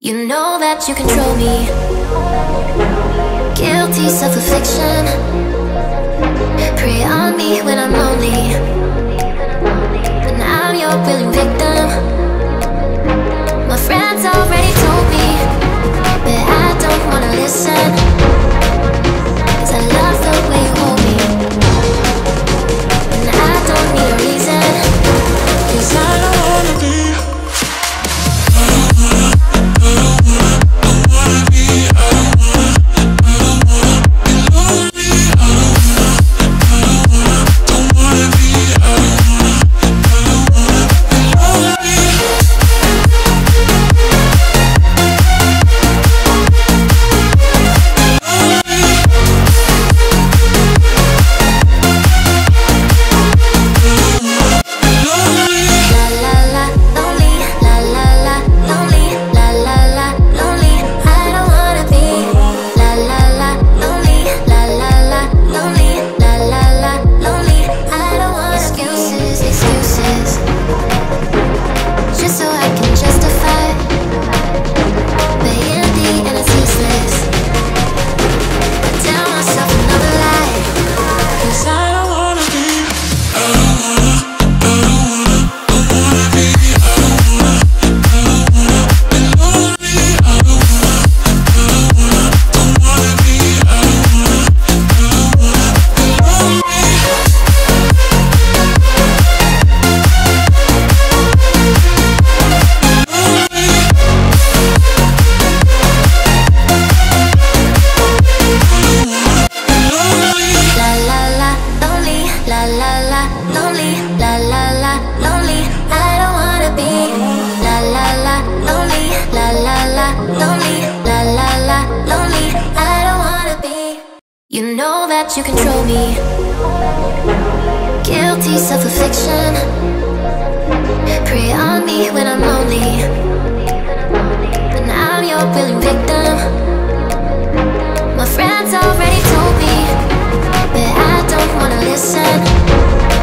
You know that you control me. Guilty self-affliction. Prey on me when I'm lonely. And I'm your willing victim. My friends already told me. You know that you control me. Guilty self affliction. Prey on me when I'm lonely. And I'm your willing victim. My friends already told me, but I don't wanna listen.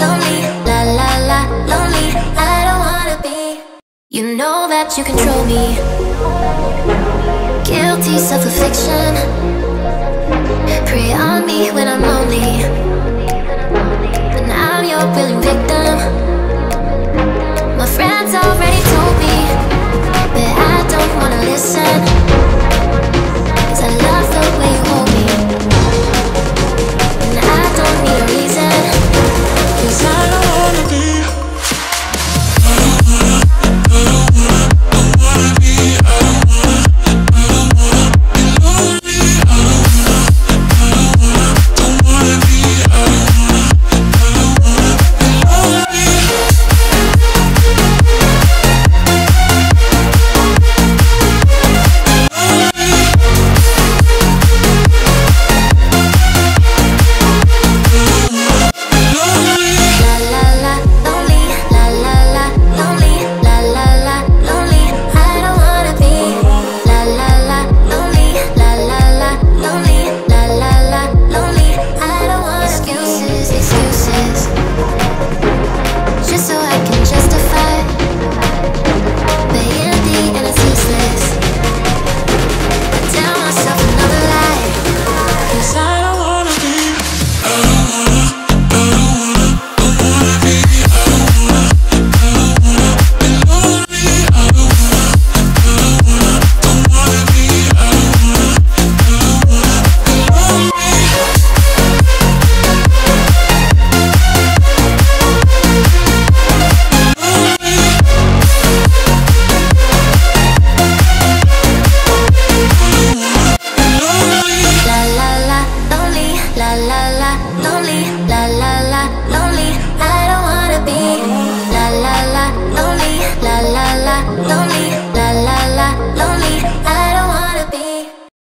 lonely, la la la, lonely. I don't wanna be. You know that you control me. Guilty self affliction. Pre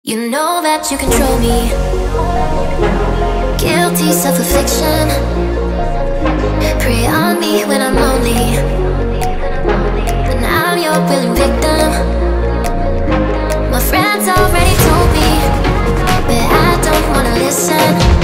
You know that you control me. Guilty self-affliction. Prey on me when I'm lonely. And I'm your willing victim. My friends already told me But I don't wanna listen.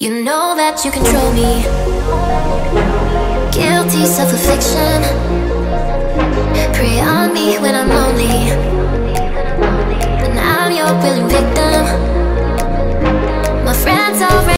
You know that you control me. Guilty self-affliction. Prey on me when I'm lonely. And I'm your willing victim. My friends already